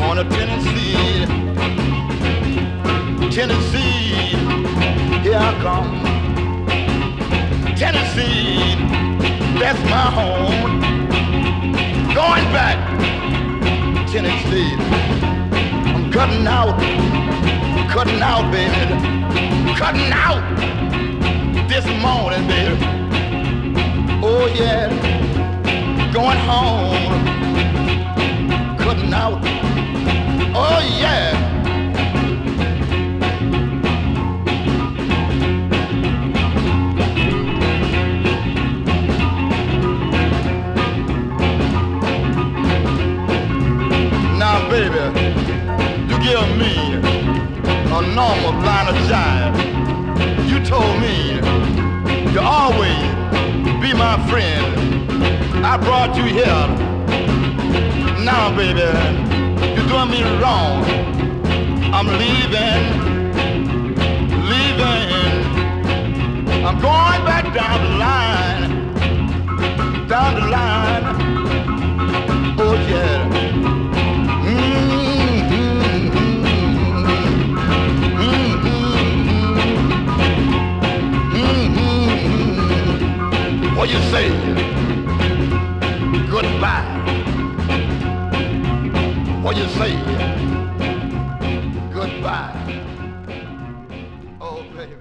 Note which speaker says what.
Speaker 1: Going to Tennessee. Tennessee, here I come. Tennessee, that's my home. Going back, Tennessee. I'm cutting out, cutting out, baby. Cutting out this morning, baby. Now, baby, you give me a normal line of jive. You told me you always be my friend. I brought you here. Now, baby, you're doing me wrong. I'm leaving, leaving. I'm going back down the line, down the line. What you say? Goodbye. What you say? Goodbye. Oh, baby.